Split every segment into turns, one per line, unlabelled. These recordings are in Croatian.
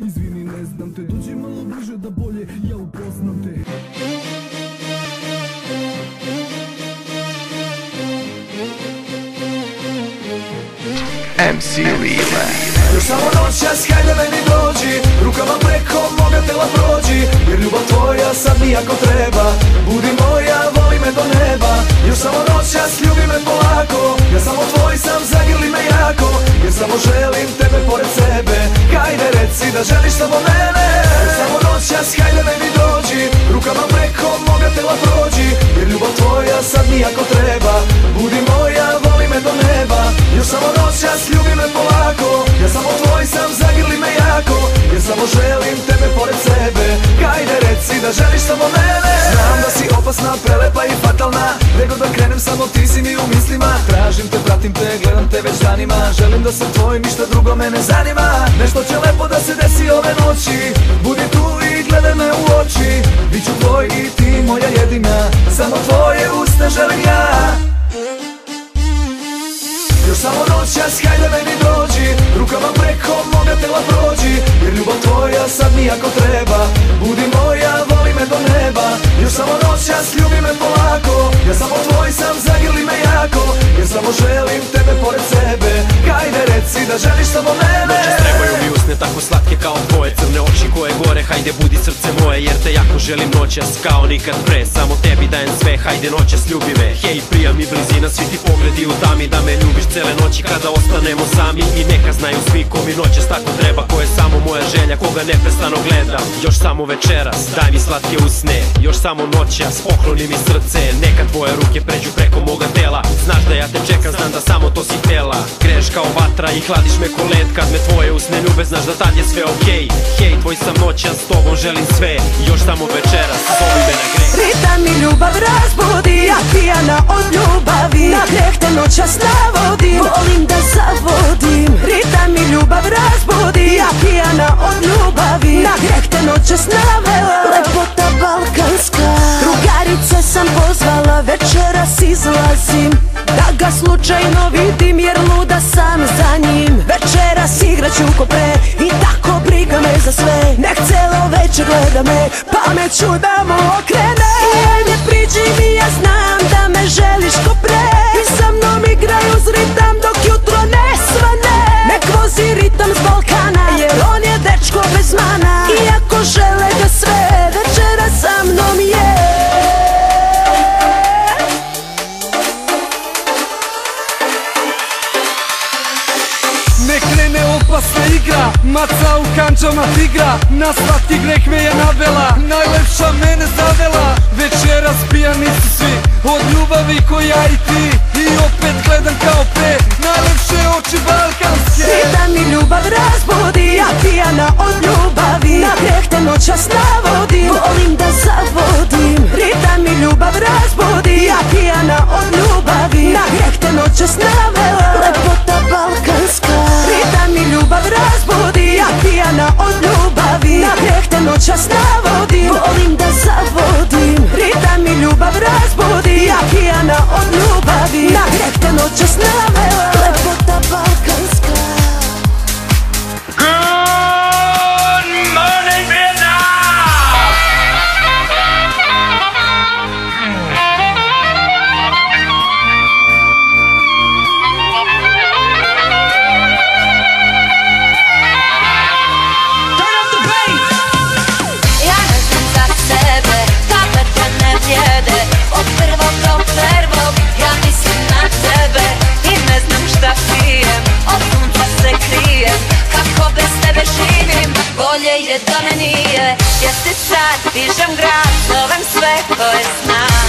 Izvini ne znam te Dođi malo bliže da bolje ja upoznam te
MC Lila.
Još samo noćas, hajde meni dođi. Rukama preko moga tela prođi. Jer ljubav tvoja sad mi jako treba. Budi moja, voli me do neba. Još samo noćas, ljubi me polako. Ja samo tvoj sam, zagrli me jako. Jer samo želim tebe pored sebe. Hajde reci da želiš samo mene. Još samo noćas, hajde meni dođi Rukama preko moga tela prođi Jer ljubav tvoja sad mi jako treba. Budi moja, voli me do neba Još samo noćas, ljubi me polako. Ja samo tvoj sam, zagrli me jako Jer samo želim tebe pored sebe. Hajde reci da želiš samo mene. Znam da si opasna, prelepa i fatalna Nego da krenem samo ti si mi u mislima. Tražim te, pratim te, gledam te već danima Želim da sam tvoj, ništa drugo mene zanima. Nešto će lepo da se desi ove noći Budi usta želim ja. Još samo noćas, hajde meni dođi. Rukama preko moga tela prođi. Jer ljubav tvoja sad mi jako treba. Budi moja, voli me do neba. Još samo noćas, ljubi me polako. Ja samo tvoj sam, zagrli me jako Jer samo želim tebe pored sebe. Hajde reci da želiš samo mene.
Trebaju mi usne tako slatke kao tvoje Crne oči koje gore, hajde budi srce moje. Jer te jako želim noćas kao nikad pre. Samo tebi dajem sve, hajde noćas ljubi me Hej, prija mi blizina, svi ti pogledi u tami. Da me ljubiš cele noći kada ostanemo sami. I neka znaju svi ko mi noćas tako treba Ko je samo moja želja, koga neprestano gledam Još samo večeras, daj mi slatke usne. Još samo noćas, pokloni mi srce. Neka tvoje ruke pređu preko moga tela. Znaš da ja te čekam, znam da samo to si htela Greš kao vatra i hladiš me ko led. Kad me tvoje usne ljube, znaš da tad je sve okej. Hej, tvoj sam noćas, s tobom želim sve. Još samo večeras, zovi me na greh.
Ritam mi ljubav razbudi Ja pijana od ljubavi. Na greh te noćas navodim Volim da zavodim. Ritam mi ljubav razbudi Ja pijana od ljubavi. Na greh te noćas navela. Lepota balkanska Drugarice sam pozvala Večeras izlazim. Da ga slučajno vidim Jer luda sam za njim. Večeras igraću ko pre I tako briga me za sve. Nek celo večer gleda me Pameću da mu okrene
greh me je navela Najlepša mene zavela. Večeras pijani su svi Od ljubavi ko ja i ti. I opet gledam kao pre Najlepše oči balkanske.
Ritam mi ljubav razbudi Ja pijana od ljubavi. Na greh te noćas navodim Volim da zavodim. Ritam mi ljubav razbudi Ja pijana od ljubavi greh te
je da me nije. Jer ti sad dižem grad, zovem sve koje znam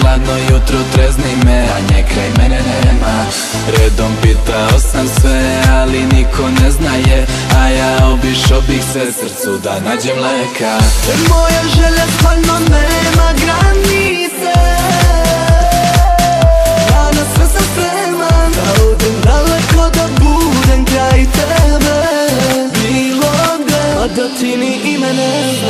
Hladno jutro trezni me a nje kraj mene nema. Redom pitao sam sve Ali niko ne znaje A ja obišao bih se srcu Da nađem leka.
Moja želja stvarno nema granice. Danas sve sam spreman Da odem daleko da budem kraj tebe. Bilo gde A da ti ni ime ne
zna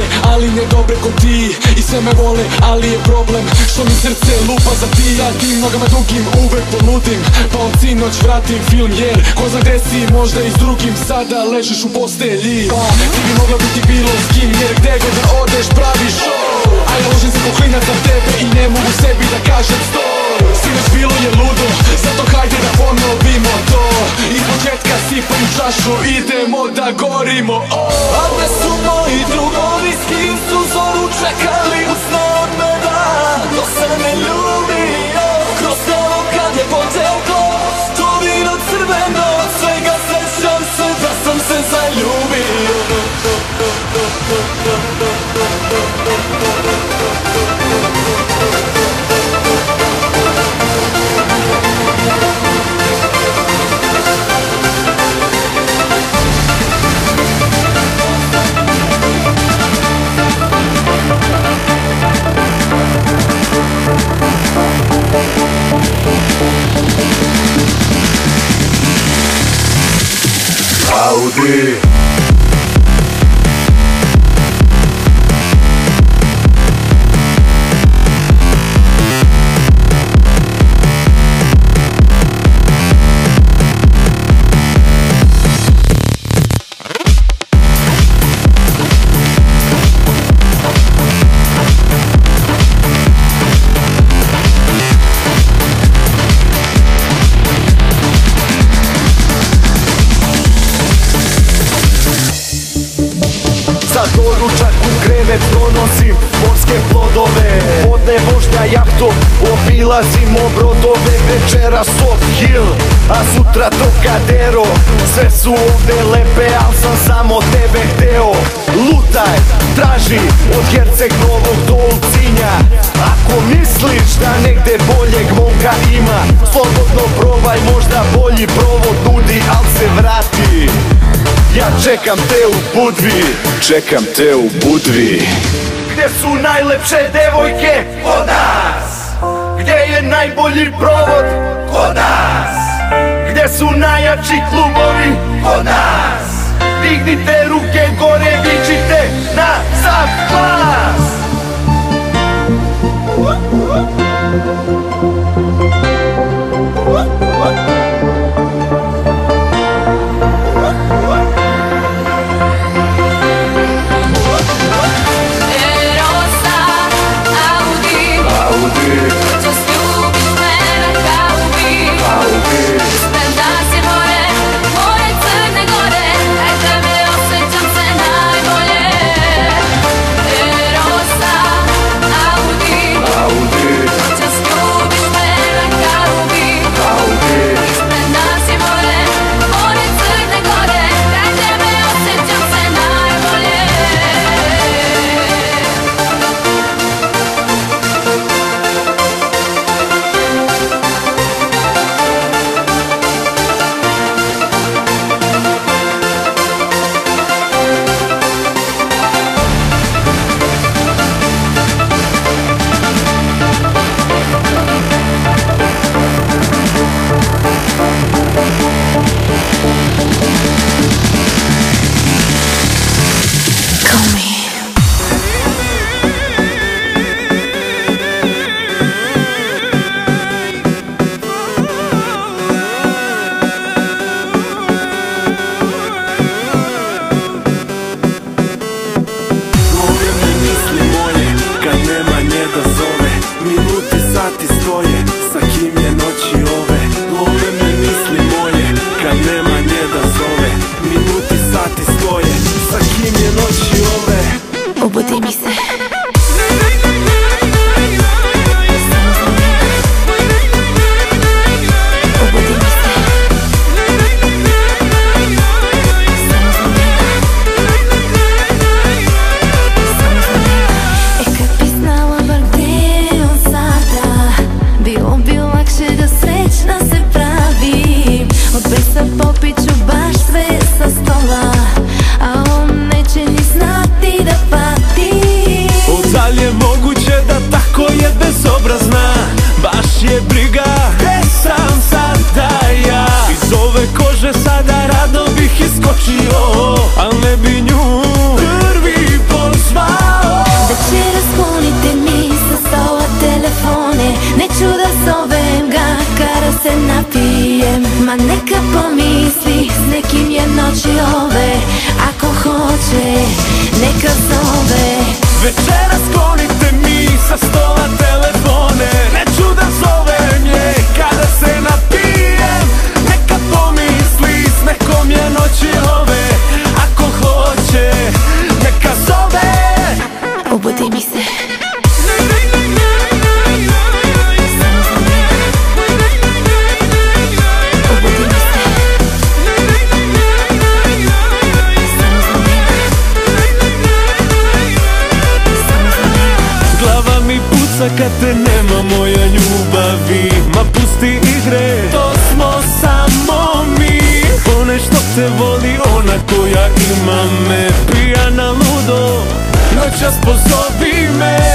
milione Ali ne dobre ko ti. I sve me vole, ali je problem Što mi srce lupa za ti Ja tim nogama dugim. Uvek poludim Pa od sinoć vratim film jer Ko zna gde si, možda i s drugim. Sada ležiš u postelji. Pa ti bi mogla biti bilo s kim Jer gde god da odeš praviš A ja ložim se ko za tebe I ne mogu sebi da kažem stoj Sinoć bilo je ludo Zato hajde da ponovimo to. Iz početka sipam čašu Idemo da gorimo. Oh.
A gde su moji drugovi s kim su zoru čekali u snu od meda. To se ne ljubio Kroz telo kad je poteklo To vino crveno Od svega sećam se da sam se zaljubio Yeah. Podne vožnja jahtom, obilazimo brodove Večera Soft Hill, a sutra Trocadero Sve su ovde lepe, al sam samo tebe hteo. Lutaj, traži od Herceg Novog do Ulcinja Ako misliš da negde boljeg momka ima Slobodno probaj, možda bolji provod nudi, al se vrati. Ja čekam te u Budvi, čekam te u Budvi Gdje su najlepše devojke? Kod nas Gdje je najbolji provod? Kod nas Gdje su najjači klubovi? Kod nas Dignite ruke gore, vičite na sav
noćas pozovi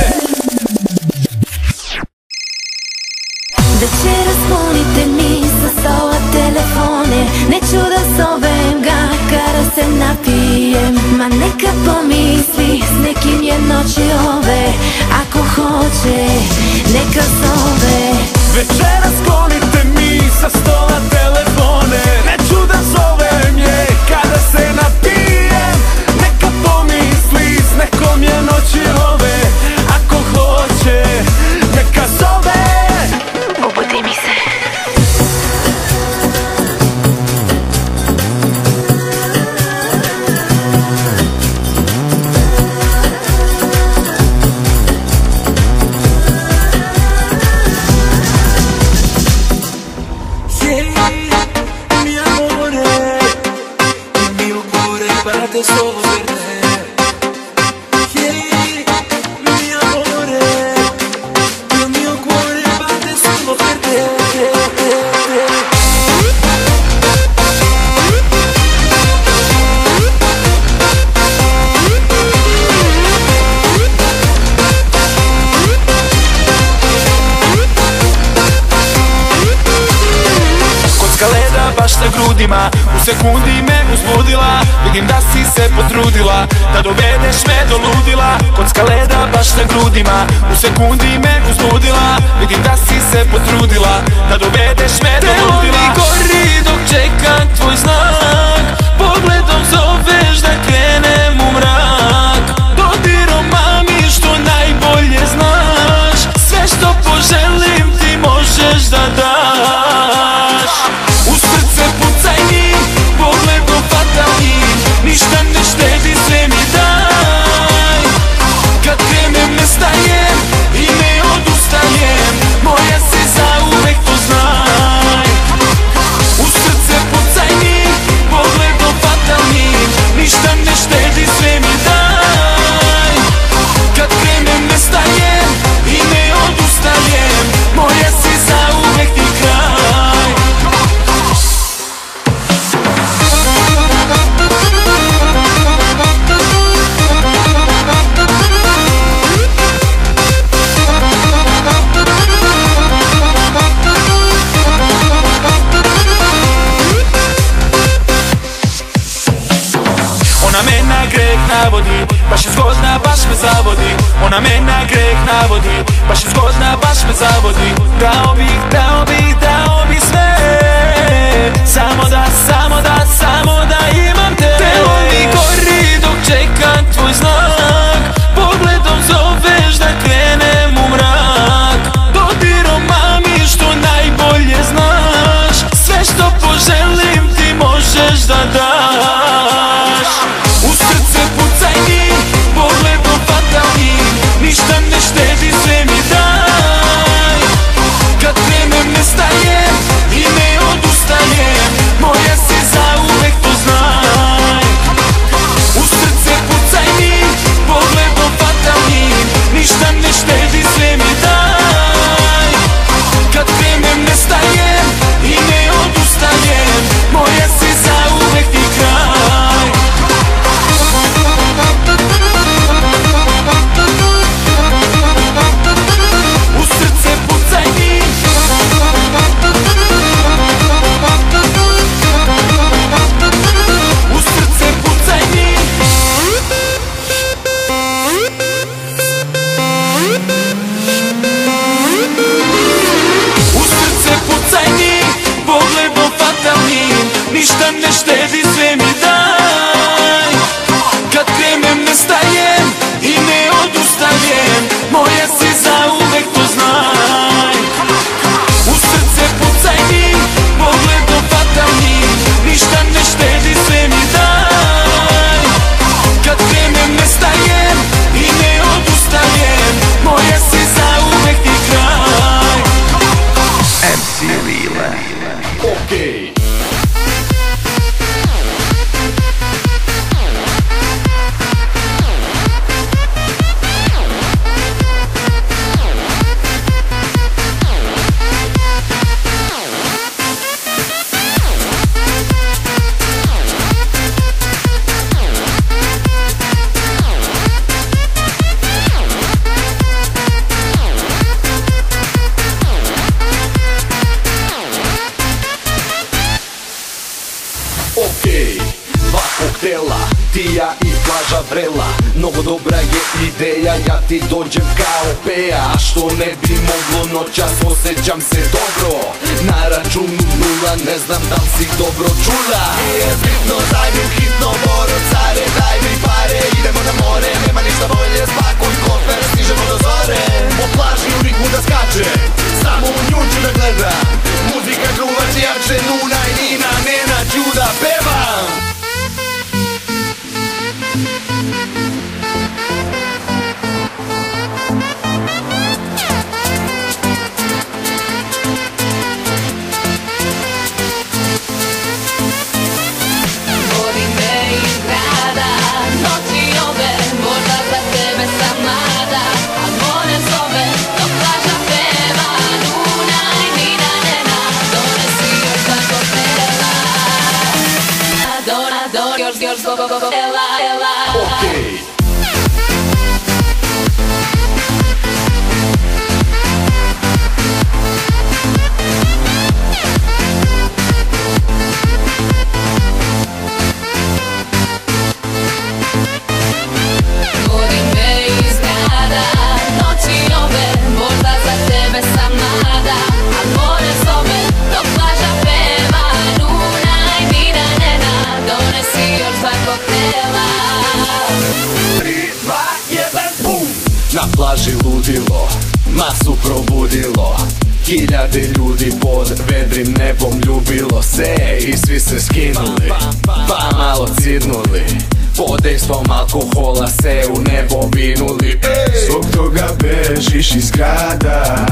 segundos. Plaža vrela Mnogo dobra je ideja, ja ti dođem kao peja A. Što ne bi moglo noćas, osjećam se dobro. Na računu nula, ne znam da li si dobro čula. Nije bitno, daj mi hitno, boro care, daj mi pare. Idemo na more, nema ništa bolje, spakuj kofer, stižemo do zore. Po plaži u ritmu da skače, samo u nju ću da gledam. Muzika gruva jače, nuna i nina, nena ću da pevam
još,
Na plaži ludilo, masu probudilo. Hiljade ljudi pod vedrim nebom ljubilo se I svi se skinuli, pa malo cirnuli Pod dejstvom alkohola se u nebo vinuli.
Zbog toga bežiš iz grada.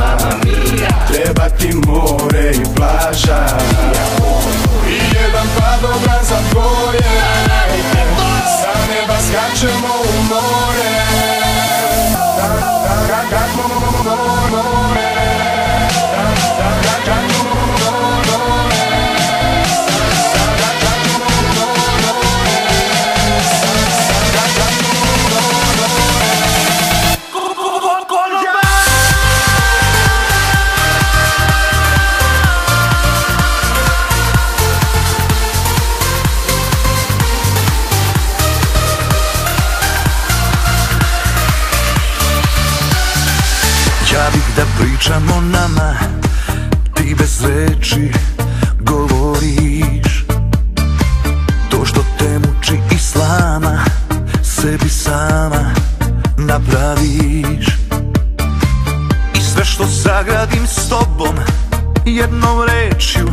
Treba ti more i plaža. I jedan padobran za dvoje. Sa neba skačemo u more More
pričam o nama Ti bez reči govoriš. To što te muči islama Sebi sama napraviš. I sve što sagradim s tobom Jednom rečju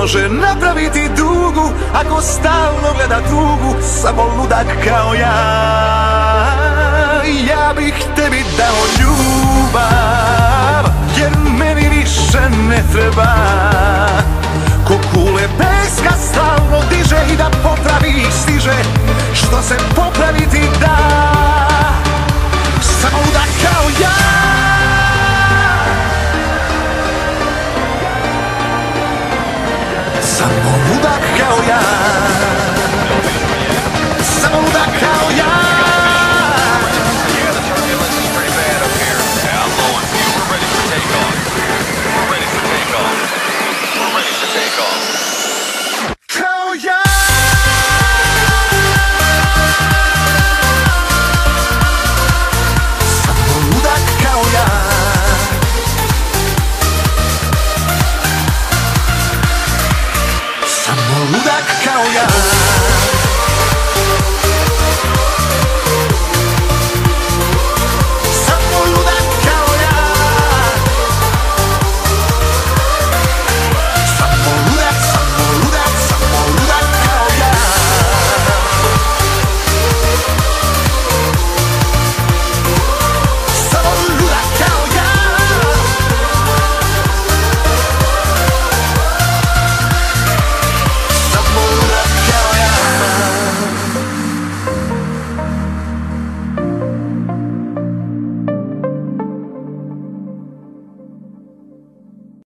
može napraviti dugu Ako stalno gleda tugu Samo ludak kao ja. Ja bih tebi dao ljubav Jer meni više ne treba. Ko kule peska stalno diže I da popravi stiže Što se popraviti da? Samo Ludak kao ja